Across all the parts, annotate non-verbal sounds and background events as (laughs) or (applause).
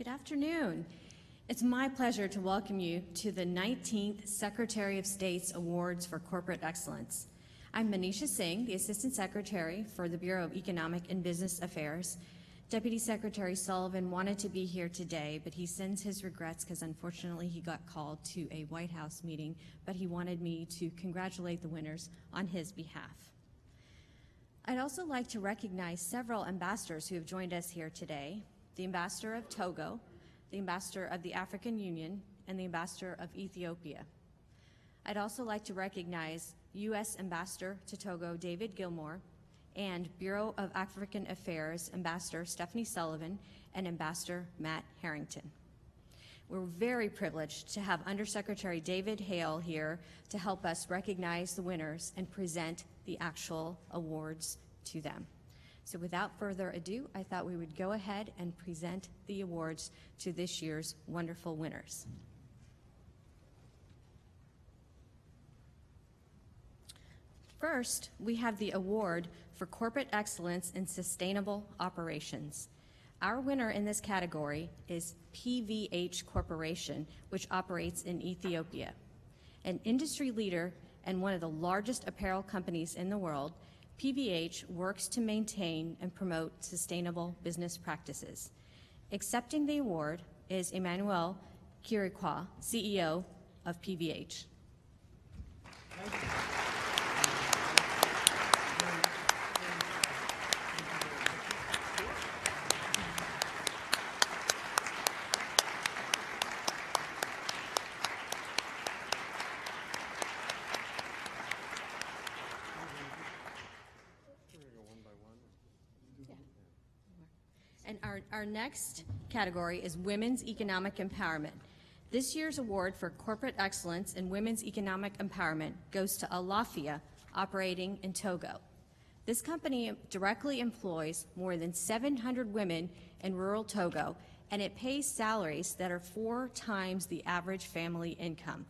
Good afternoon. It's my pleasure to welcome you to the 19th Secretary of State's Awards for Corporate Excellence. I'm Manisha Singh, the Assistant Secretary for the Bureau of Economic and Business Affairs. Deputy Secretary Sullivan wanted to be here today, but he sends his regrets because unfortunately he got called to a White House meeting, but he wanted me to congratulate the winners on his behalf. I'd also like to recognize several ambassadors who have joined us here today. The Ambassador of Togo, the Ambassador of the African Union, and the Ambassador of Ethiopia. I'd also like to recognize U.S. Ambassador to Togo David Gilmour and Bureau of African Affairs Ambassador Stephanie Sullivan and Ambassador Matt Harrington. We're very privileged to have Undersecretary David Hale here to help us recognize the winners and present the actual awards to them. So without further ado, I thought we would go ahead and present the awards to this year's wonderful winners. First, we have the award for Corporate Excellence in Sustainable Operations. Our winner in this category is PVH Corporation, which operates in Ethiopia. An industry leader and one of the largest apparel companies in the world, PVH works to maintain and promote sustainable business practices. Accepting the award is Emanuel Chirico, CEO of PVH. And our, our next category is Women's Economic Empowerment. This year's award for corporate excellence in women's economic empowerment goes to Alaffia, operating in Togo. This company directly employs more than 700 women in rural Togo, and it pays salaries that are four times the average family income.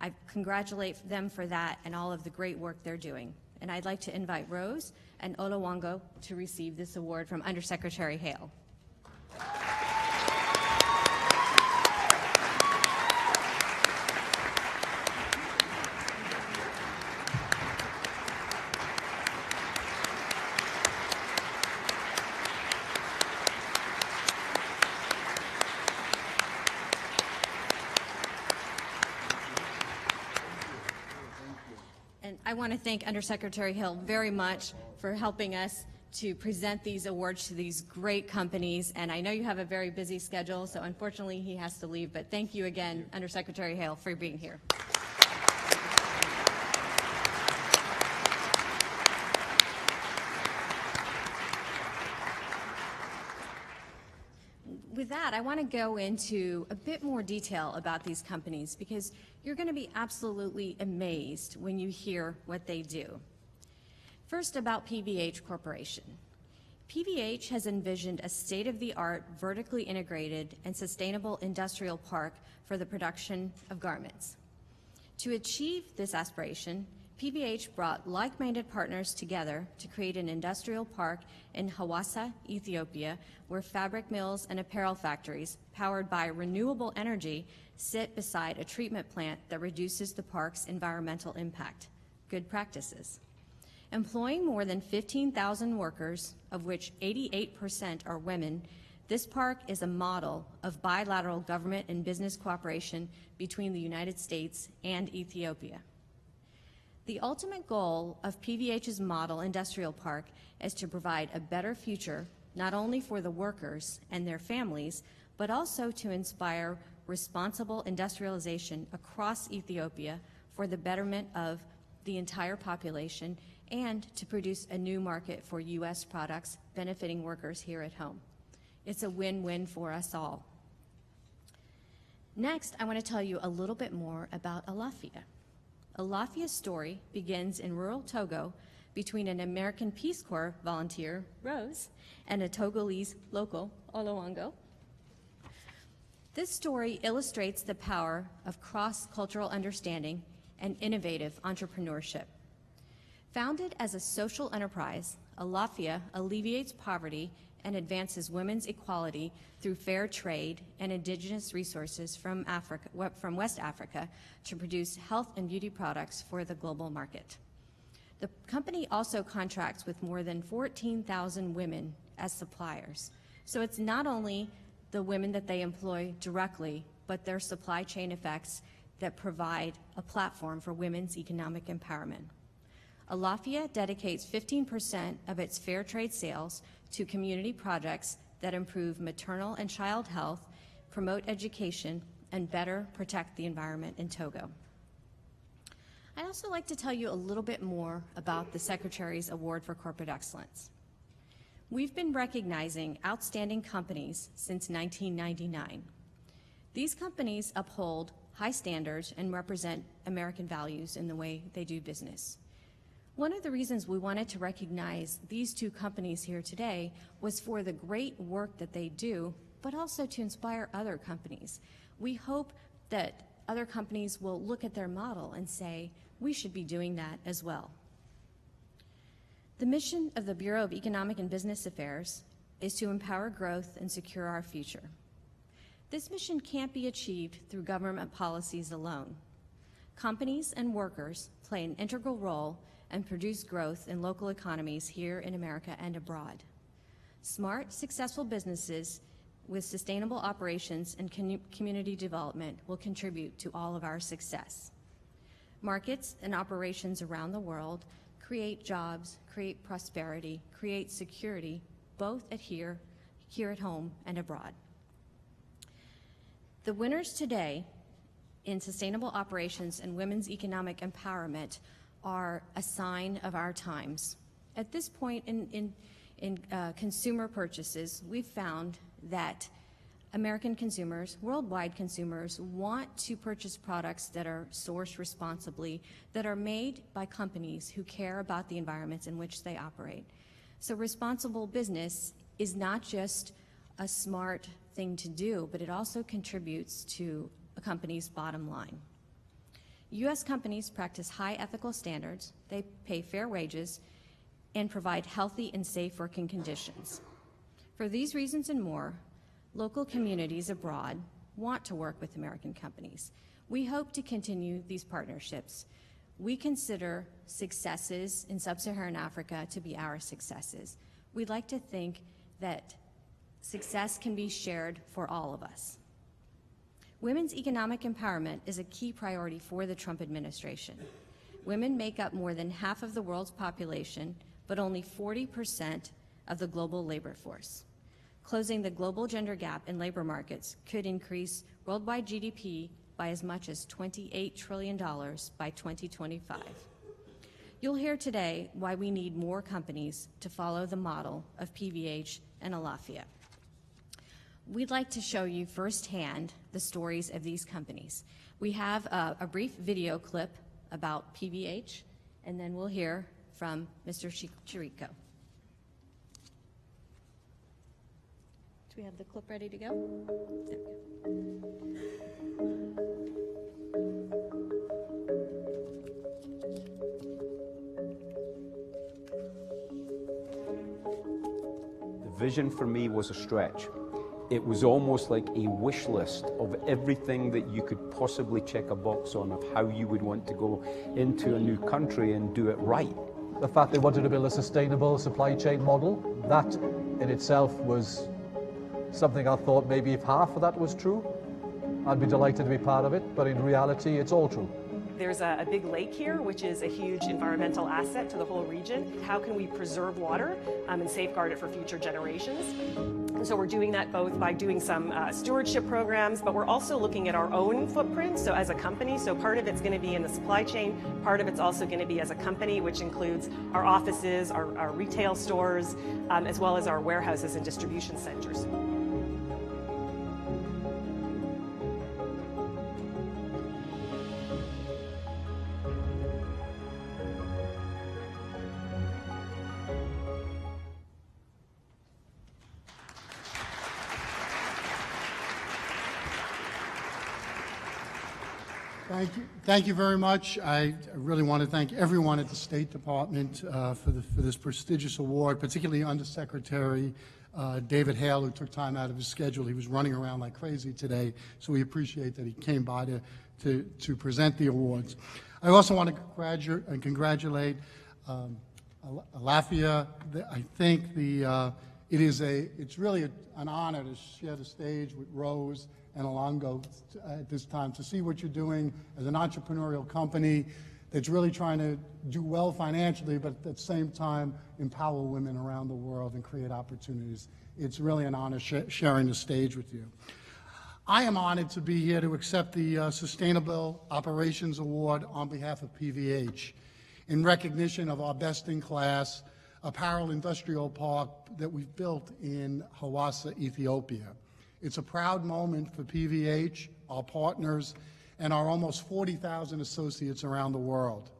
I congratulate them for that and all of the great work they're doing. And I'd like to invite Rose and Olowo-n'djo to receive this award from Undersecretary Hale. And I want to thank Undersecretary Hale very much for helping us to present these awards to these great companies. And I know you have a very busy schedule, so unfortunately he has to leave. But thank you again, Undersecretary Hale, for being here. with that, I want to go into a bit more detail about these companies because you're going to be absolutely amazed when you hear what they do. First, about PVH Corporation. PVH has envisioned a state of the art, vertically integrated, and sustainable industrial park for the production of garments. To achieve this aspiration, PVH brought like minded partners together to create an industrial park in Hawassa, Ethiopia, where fabric mills and apparel factories, powered by renewable energy, sit beside a treatment plant that reduces the park's environmental impact. Good practices. Employing more than 15,000 workers, of which 88% are women, this park is a model of bilateral government and business cooperation between the United States and Ethiopia. The ultimate goal of PVH's model industrial park is to provide a better future not only for the workers and their families, but also to inspire responsible industrialization across Ethiopia for the betterment of the entire population and to produce a new market for U.S. products benefiting workers here at home. It's a win-win for us all. Next, I want to tell you a little bit more about Alaffia. Alaffia's story begins in rural Togo between an American Peace Corps volunteer, Rose, and a Togolese local, Olowo-n'djo. This story illustrates the power of cross-cultural understanding and innovative entrepreneurship. Founded as a social enterprise, Alaffia alleviates poverty and advances women's equality through fair trade and indigenous resources from Africa, from West Africa to produce health and beauty products for the global market. The company also contracts with more than 14,000 women as suppliers. So it's not only the women that they employ directly, but their supply chain effects that provide a platform for women's economic empowerment. Alaffia dedicates 15% of its fair trade sales to community projects that improve maternal and child health, promote education, and better protect the environment in Togo. I'd also like to tell you a little bit more about the Secretary's Award for Corporate Excellence. We've been recognizing outstanding companies since 1999. These companies uphold high standards and represent American values in the way they do business. One of the reasons we wanted to recognize these two companies here today was for the great work that they do, but also to inspire other companies. We hope that other companies will look at their model and say, we should be doing that as well. The mission of the Bureau of Economic and Business Affairs is to empower growth and secure our future. This mission can't be achieved through government policies alone. Companies and workers play an integral role and produce growth in local economies here in America and abroad. Smart, successful businesses with sustainable operations and commu- community development will contribute to all of our success. Markets and operations around the world create jobs, create prosperity, create security, both at here, here at home and abroad. The winners today in sustainable operations and women's economic empowerment are a sign of our times. At this point in, in, in uh, consumer purchases, we've found that American consumers, worldwide consumers, want to purchase products that are sourced responsibly, that are made by companies who care about the environments in which they operate. So responsible business is not just a smart thing to do, but it also contributes to a company's bottom line. U.S. companies practice high ethical standards, they pay fair wages, and provide healthy and safe working conditions. For these reasons and more, local communities abroad want to work with American companies. We hope to continue these partnerships. We consider successes in sub-Saharan Africa to be our successes. We'd like to think that success can be shared for all of us. Women's economic empowerment is a key priority for the Trump administration. Women make up more than half of the world's population, but only 40% of the global labor force. Closing the global gender gap in labor markets could increase worldwide GDP by as much as $28 trillion by 2025. You'll hear today why we need more companies to follow the model of PVH and Alaffia. We'd like to show you firsthand the stories of these companies. We have a, a brief video clip about PVH, and then we'll hear from Mr. Chirico. Do we have the clip ready to go? There we go. The vision for me was a stretch. It was almost like a wish list of everything that you could possibly check a box on of how you would want to go into a new country and do it right. The fact they wanted to build a sustainable supply chain model, that in itself was something I thought maybe if half of that was true, I'd be delighted to be part of it, but in reality, it's all true. There's a, a, big lake here, which is a huge environmental asset to the whole region. How can we preserve water um, and safeguard it for future generations? And so we're doing that both by doing some uh, stewardship programs, but we're also looking at our own footprint. So as a company, so part of it's going to be in the supply chain, part of it's also going to be as a company, which includes our offices, our, our retail stores, um, as well as our warehouses and distribution centers. Thank you. Thank you very much. I really want to thank everyone at the State Department uh, for, the, for this prestigious award, particularly Undersecretary uh, David Hale, who took time out of his schedule. He was running around like crazy today, so we appreciate that he came by to, to, to present the awards. I also want to congratulate, uh, congratulate um, Al- Alaffia. I think the, uh, it is a, it's really a- an honor to share the stage with Rose and Alongo at this time, to see what you're doing as an entrepreneurial company that's really trying to do well financially, but at the same time empower women around the world and create opportunities. It's really an honor sh- sharing the stage with you. I am honored to be here to accept the uh, Sustainable Operations Award on behalf of PVH in recognition of our best-in-class apparel industrial park that we've built in Hawassa, Ethiopia. It's a proud moment for PVH, our partners, and our almost 40,000 associates around the world.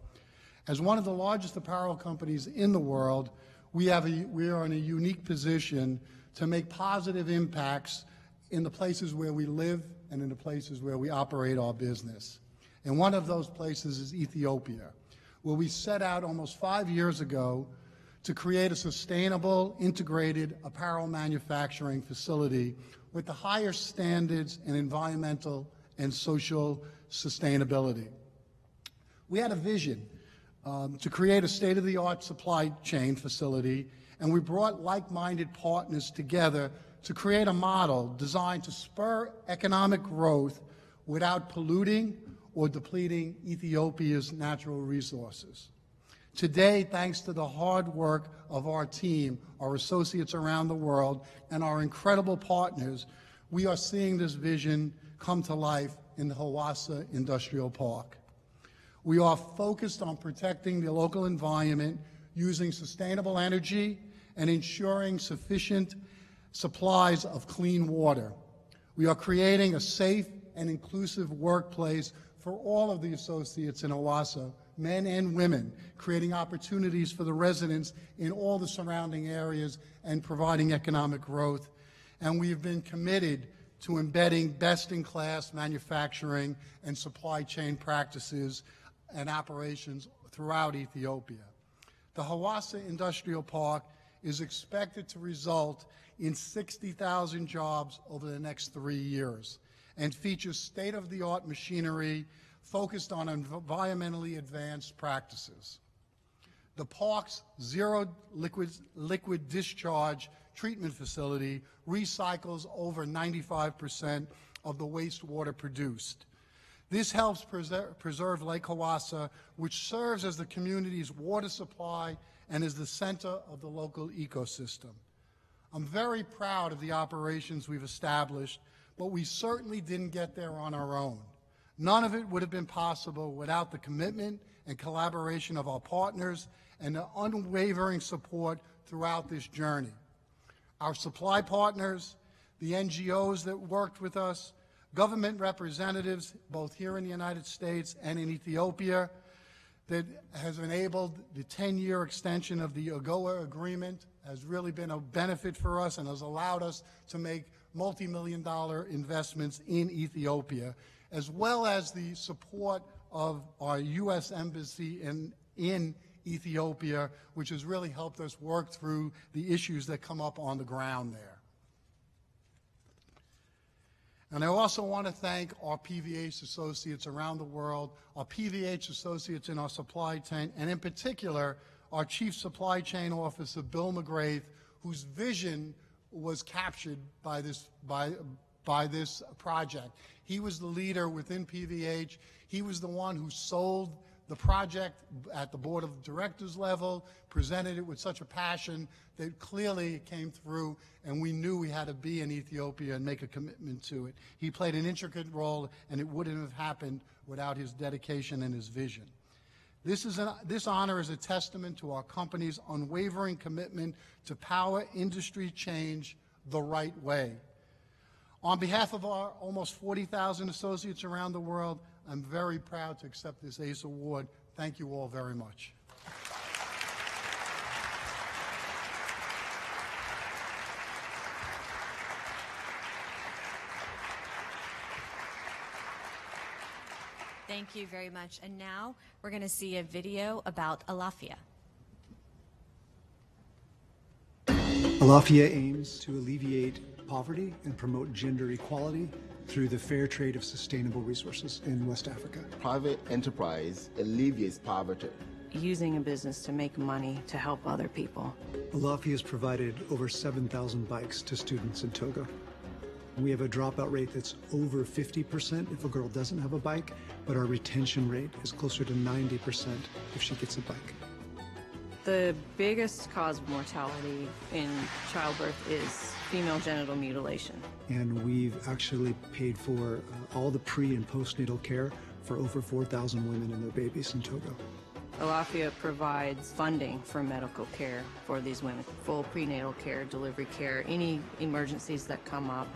As one of the largest apparel companies in the world, we, have a, we are in a unique position to make positive impacts in the places where we live and in the places where we operate our business. And one of those places is Ethiopia, where we set out almost five years ago to create a sustainable, integrated apparel manufacturing facility with the highest standards in environmental and social sustainability. We had a vision um, to create a state-of-the-art supply chain facility, and we brought like-minded partners together to create a model designed to spur economic growth without polluting or depleting Ethiopia's natural resources. Today, thanks to the hard work of our team, our associates around the world, and our incredible partners, we are seeing this vision come to life in the Hawassa Industrial Park. We are focused on protecting the local environment using sustainable energy and ensuring sufficient supplies of clean water. We are creating a safe and inclusive workplace for all of the associates in Hawassa, men and women, creating opportunities for the residents in all the surrounding areas and providing economic growth. And we have been committed to embedding best-in-class manufacturing and supply chain practices and operations throughout Ethiopia. The Hawassa Industrial Park is expected to result in 60,000 jobs over the next three years and features state-of-the-art machinery focused on environmentally advanced practices. The park's zero liquid, liquid discharge treatment facility recycles over 95% of the wastewater produced. This helps preser- preserve Lake Hawassa, which serves as the community's water supply and is the center of the local ecosystem. I'm very proud of the operations we've established, but we certainly didn't get there on our own. None of it would have been possible without the commitment and collaboration of our partners and the unwavering support throughout this journey. Our supply partners, the NGOs that worked with us, government representatives, both here in the United States and in Ethiopia, that has enabled the 10-year extension of the AGOA agreement, has really been a benefit for us and has allowed us to make multi-million dollar investments in Ethiopia, as well as the support of our U.S. Embassy in, in Ethiopia, which has really helped us work through the issues that come up on the ground there. And I also want to thank our PVH associates around the world, our PVH associates in our supply chain, and in particular, our Chief Supply Chain Officer, Bill McGrath, whose vision was captured by this, by, by this project. He was the leader within PVH. He was the one who sold the project at the board of directors level, presented it with such a passion that clearly it came through, and we knew we had to be in Ethiopia and make a commitment to it. He played an intricate role, and it wouldn't have happened without his dedication and his vision. This, is an, this honor is a testament to our company's unwavering commitment to power industry change the right way. On behalf of our almost 40,000 associates around the world, I'm very proud to accept this ACE award. Thank you all very much. Thank you very much. And now we're going to see a video about Alaffia. Alaffia aims to alleviate poverty and promote gender equality through the fair trade of sustainable resources in West Africa. Private enterprise alleviates poverty. using a business to make money to help other people. Alaffia has provided over 7,000 bikes to students in Togo. We have a dropout rate that's over 50% if a girl doesn't have a bike, but our retention rate is closer to 90% if she gets a bike. The biggest cause of mortality in childbirth is female genital mutilation. And we've actually paid for uh, all the pre and postnatal care for over 4,000 women and their babies in Togo. Alaffia provides funding for medical care for these women, full prenatal care, delivery care, any emergencies that come up.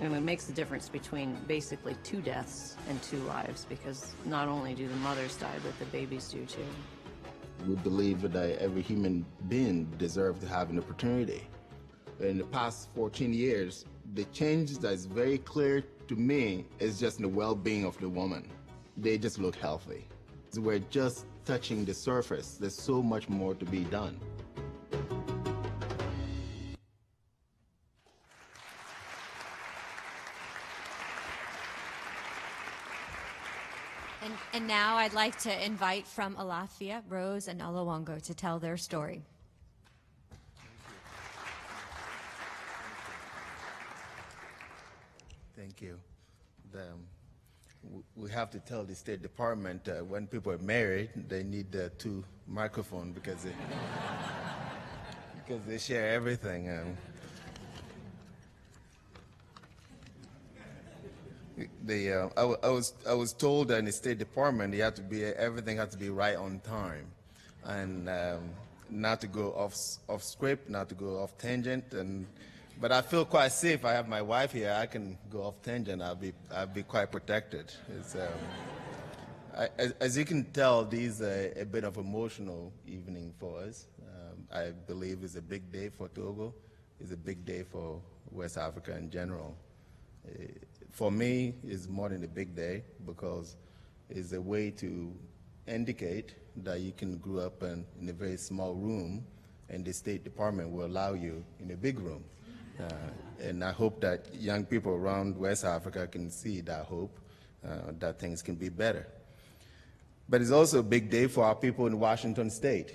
And it makes the difference between basically two deaths and two lives because not only do the mothers die, but the babies do too. We believe that every human being deserves to have an opportunity. In the past 14 years, the change that's very clear to me is just the well-being of the woman. They just look healthy. We're just touching the surface. There's so much more to be done. And, and now I'd like to invite from Alaffia, Rose and Olowo-n'djo to tell their story. Thank The, we have to tell the State Department uh, when people are married, they need uh, two microphones because they, (laughs) because they share everything. Um, the uh, I, was I was told in the State Department you to be everything has to be right on time, and um, not to go off off script, not to go off tangent, and but I feel quite safe. I have my wife here. I can go off tangent. I'll be I'll be quite protected. Um, I, as, as you can tell, this is a, a bit of emotional evening for us. Um, I believe it's a big day for Togo. It's a big day for West Africa in general. Uh, for me, it's more than a big day because it's a way to indicate that you can grow up in, in a very small room and the State Department will allow you in a big room. Uh, and I hope that young people around West Africa can see that hope, uh, that things can be better. But it's also a big day for our people in Washington State.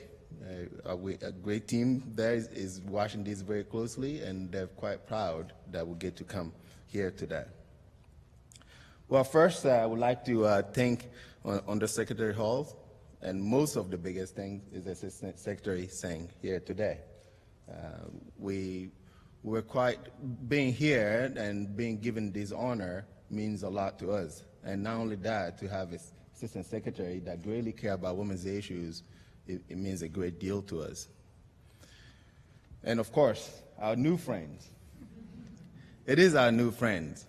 Uh, we, a great team there is, is watching this very closely, and they're quite proud that we get to come here today. Well, first, uh, I would like to uh, thank uh, Undersecretary Hall, and most of the biggest thing is Assistant Secretary Singh here today. We we're quite being here and being given this honor means a lot to us. And not only that, to have a assistant secretary that greatly care about women's issues, it, it means a great deal to us. And of course, our new friends. It is our new friends.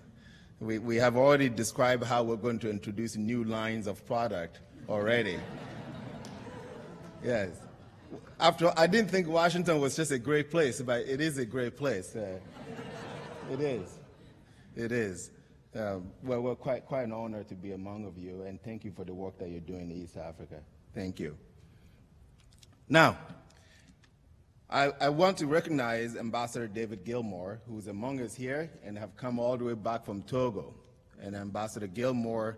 We, we have already described how we're going to introduce new lines of product already. (laughs) yes. After all, I didn't think Washington was just a great place, but it is a great place. Uh, it is. It is. Um, well, we're quite, quite an honor to be among of you, and thank you for the work that you're doing in East Africa. Thank you. Now, I, I want to recognize Ambassador David Gilmour, who is among us here and have come all the way back from Togo. And Ambassador Gilmour,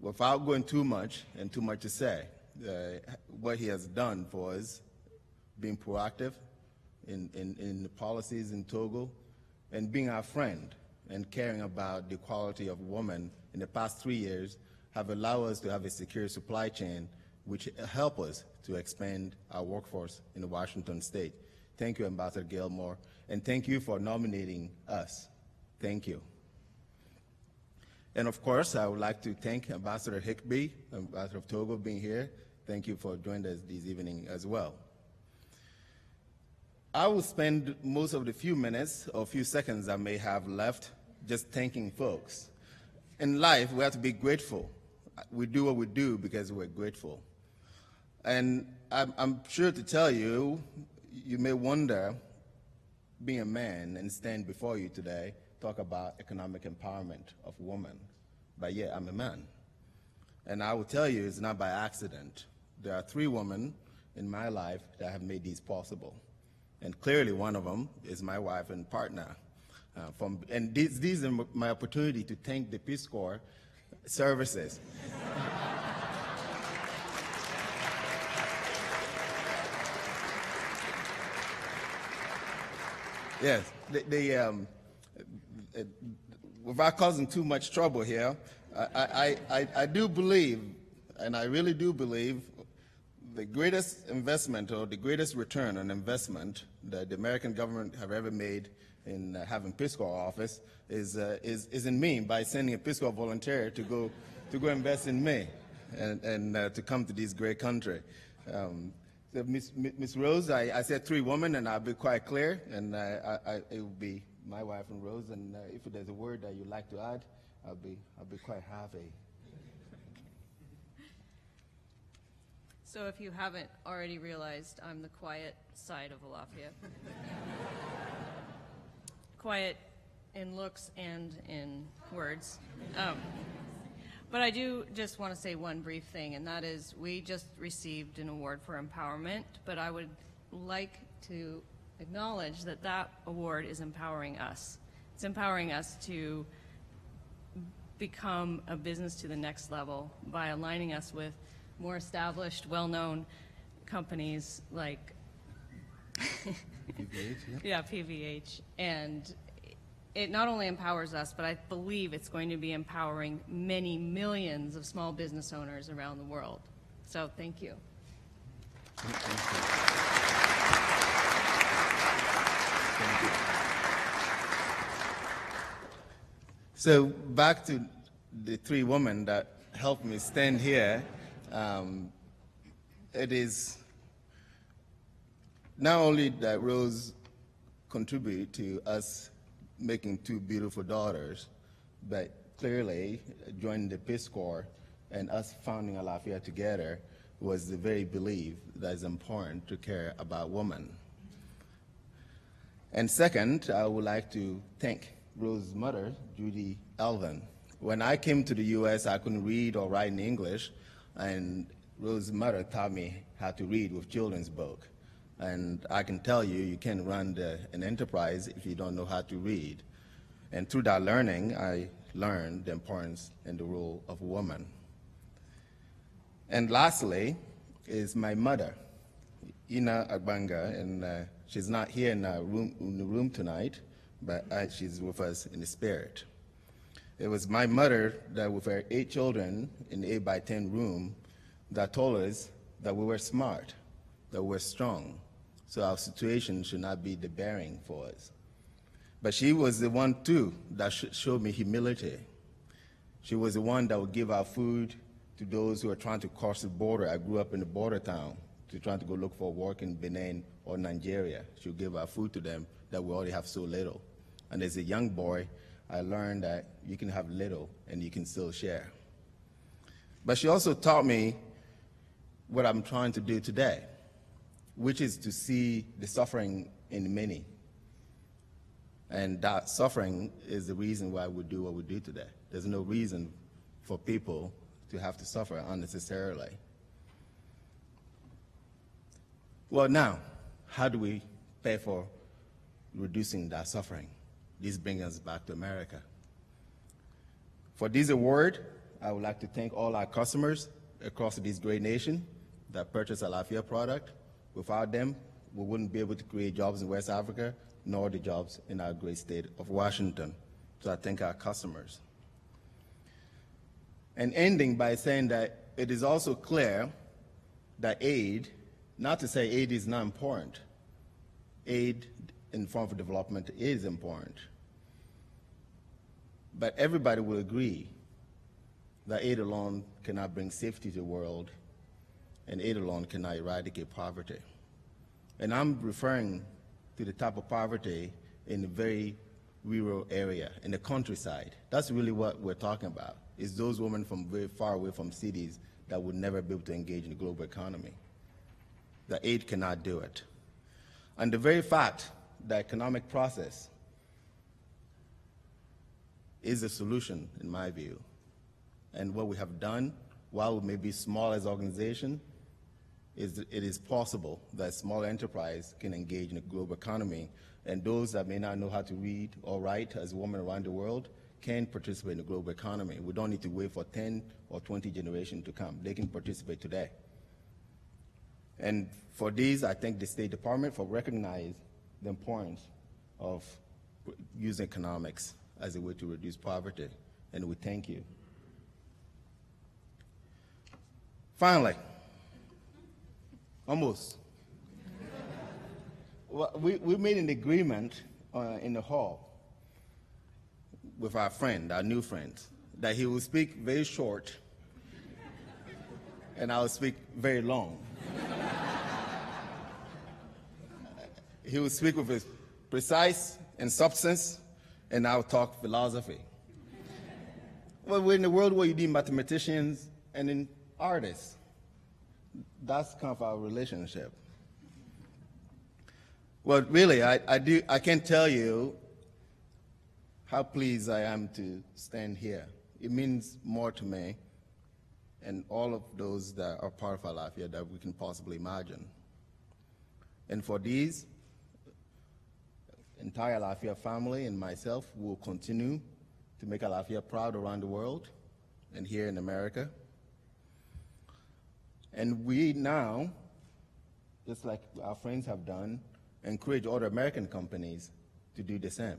without going too much and too much to say, uh, what he has done for us, being proactive in, in, in the policies in Togo, and being our friend and caring about the quality of women in the past three years have allowed us to have a secure supply chain which help us to expand our workforce in Washington State. Thank you, Ambassador Gilmour, and thank you for nominating us. Thank you. And of course, I would like to thank Ambassador Hegbe, Ambassador of Togo, being here. Thank you for joining us this evening as well. I will spend most of the few minutes or few seconds I may have left just thanking folks. In life, we have to be grateful. We do what we do because we're grateful. And I'm, I'm sure to tell you, you may wonder, being a man and stand before you today, talk about economic empowerment of women. But yeah, I'm a man. And I will tell you, it's not by accident. There are three women in my life that have made these possible. And clearly, one of them is my wife and partner. Uh, from, and these, these are my opportunity to thank the Peace Corps services. (laughs) yes, the, the um, uh, without causing too much trouble here, I, I, I, I do believe, and I really do believe, the greatest investment or the greatest return on investment that the American government have ever made in uh, having Corps office is, uh, is, is in me by sending a Corps volunteer to go, to go invest in me and, and uh, to come to this great country. Um, so Ms. Rose, I, I said three women, and I'll be quite clear, and I, I, it will be my wife and Rose, and uh, if there's a word that you'd like to add, I'll be, I'll be quite happy. So if you haven't already realized, I'm the quiet side of Alaffia. (laughs) quiet in looks and in words. Um, but I do just want to say one brief thing, and that is we just received an award for empowerment, but I would like to acknowledge that that award is empowering us. It's empowering us to become a business to the next level by aligning us with more established, well-known companies like yeah, (laughs) PVH. And it not only empowers us, but I believe it's going to be empowering many millions of small business owners around the world. So thank you. So back to the three women that helped me stand here. Um, it is not only that Rose contributed to us making two beautiful daughters, but clearly joining the Peace Corps and us founding Alaffia together was the very belief that is important to care about women. And second, I would like to thank Rose's mother, Judy Alvin. When I came to the U.S., I couldn't read or write in English, and mother taught me how to read with children's book. And I can tell you, you can't run the, an enterprise if you don't know how to read. And through that learning, I learned the importance and the role of woman. And lastly is my mother, Ina Agbanga, and uh, she's not here in, room, in, the room tonight, but uh, she's with us in the spirit. It was my mother that, with her eight children in the 8 by 10 room, that told us that we were smart, that we were strong, so our situation should not be the bearing for us. But she was the one, too, that sh showed me humility. She was the one that would give our food to those who are trying to cross the border. I grew up in a border town, to trying to go look for work in Benin or Nigeria. She would give our food to them that we already have so little. And as a young boy, I learned that you can have little and you can still share. But she also taught me what I'm trying to do today, which is to see the suffering in many. And that suffering is the reason why we do what we do today. There's no reason for people to have to suffer unnecessarily. Well, now, how do we pay for reducing that suffering? This brings us back to America. For this award, I would like to thank all our customers across this great nation that purchase a Alaffia product. Without them, we wouldn't be able to create jobs in West Africa, nor the jobs in our great state of Washington. So I thank our customers. And ending by saying that it is also clear that aid, not to say aid is not important, aid in form of development is important. But everybody will agree that aid alone cannot bring safety to the world and aid alone cannot eradicate poverty. And I'm referring to the type of poverty in a very rural area, in the countryside. That's really what we're talking about, is those women from very far away from cities that would never be able to engage in the global economy. The aid cannot do it. And the very fact that economic process is the solution, in my view. And what we have done, while we may be small as an organization, is it is possible that small enterprise can engage in the global economy, and those that may not know how to read or write as women around the world can participate in the global economy. We don't need to wait for 10 or 20 generations to come. They can participate today. And for these, I thank the State Department for recognizing the importance of using economics as a way to reduce poverty, and we thank you. Finally, almost. well, we, we made an agreement uh, in the hall with our friend, our new friend, that he will speak very short and I will speak very long. He will speak with his precise and substance, and I'll talk philosophy. Well, we're in a world where you need mathematicians and artists. That's kind of our relationship. Well, really, I, I, do, I can't tell you how pleased I am to stand here. It means more to me and all of those that are part of Alaffia that we can possibly imagine. And for these, entire Alaffia family and myself will continue to make Alaffia proud around the world and here in America. And we now, just like our friends have done, encourage other American companies to do the same.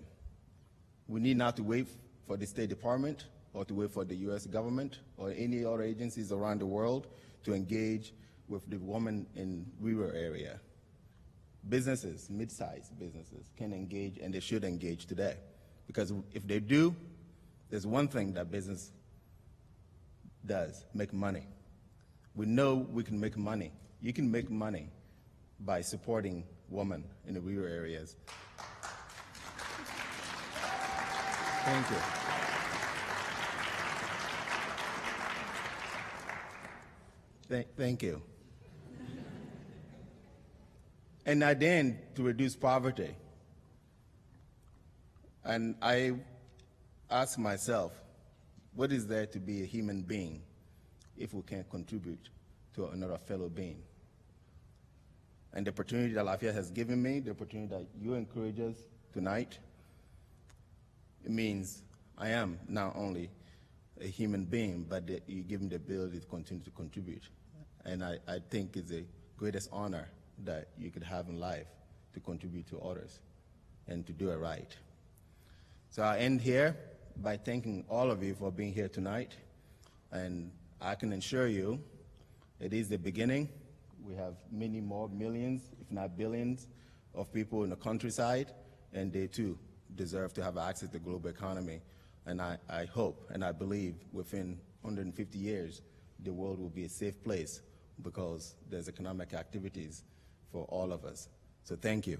We need not to wait for the State Department or to wait for the U.S. government or any other agencies around the world to engage with the woman in rural area. Businesses, mid-sized businesses, can engage and they should engage today. Because if they do, there's one thing that business does, make money. We know we can make money. You can make money by supporting women in the rural areas. Thank you. Thank, thank you. And I then to reduce poverty. And I ask myself, what is there to be a human being if we can't contribute to another fellow being? And the opportunity that Alaffia has given me, the opportunity that you encourage us tonight, it means I am not only a human being, but you give me the ability to continue to contribute. And I, I think it's the greatest honor that you could have in life to contribute to others and to do it right. So I end here by thanking all of you for being here tonight. And I can assure you it is the beginning. We have many more millions, if not billions, of people in the countryside, and they too deserve to have access to the global economy. And I, I hope and I believe within 150 years, the world will be a safe place because there's economic activities for all of us. So thank you.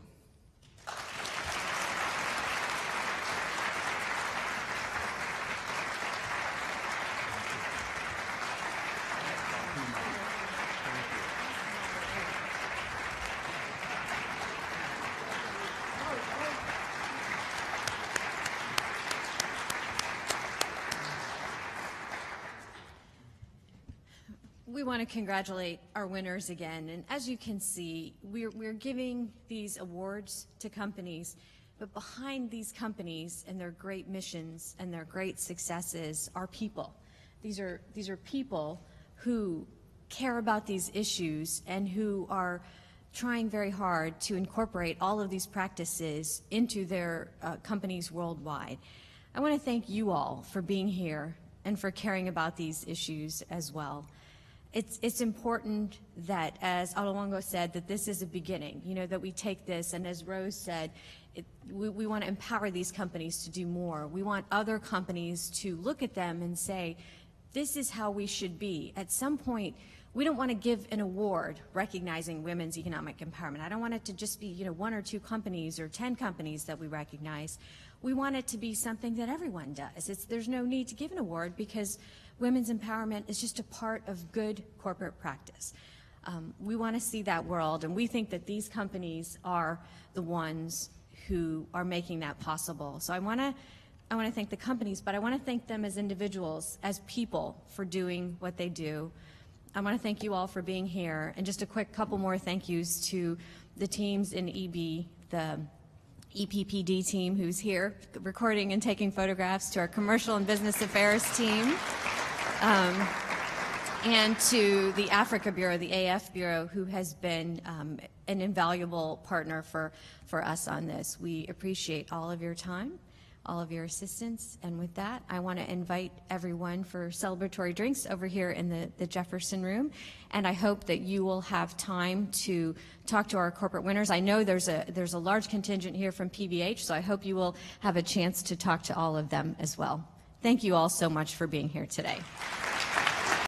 We want to congratulate our winners again. And as you can see, we're, we're giving these awards to companies, but behind these companies and their great missions and their great successes are people. These are, these are people who care about these issues and who are trying very hard to incorporate all of these practices into their uh, companies worldwide. I want to thank you all for being here and for caring about these issues as well it's, it's important that, as Alongo said, that this is a beginning, you know, that we take this, and as Rose said, it, we, we want to empower these companies to do more. We want other companies to look at them and say, this is how we should be. At some point, we don't want to give an award recognizing women's economic empowerment. I don't want it to just be, you know, one or two companies or 10 companies that we recognize. We want it to be something that everyone does. It's, there's no need to give an award because women's empowerment is just a part of good corporate practice. Um, we want to see that world, and we think that these companies are the ones who are making that possible. So I want to I want to thank the companies, but I want to thank them as individuals, as people, for doing what they do. I want to thank you all for being here, and just a quick couple more thank yous to the teams in EB, the EPPD team who's here recording and taking photographs, to our commercial and business affairs team, um, and to the Africa Bureau, the AF Bureau, who has been um, an invaluable partner for, for us on this. We appreciate all of your time, all of your assistance, and with that, I want to invite everyone for celebratory drinks over here in the, the Jefferson Room, and I hope that you will have time to talk to our corporate winners. I know there's a, there's a large contingent here from PVH, so I hope you will have a chance to talk to all of them as well. Thank you all so much for being here today.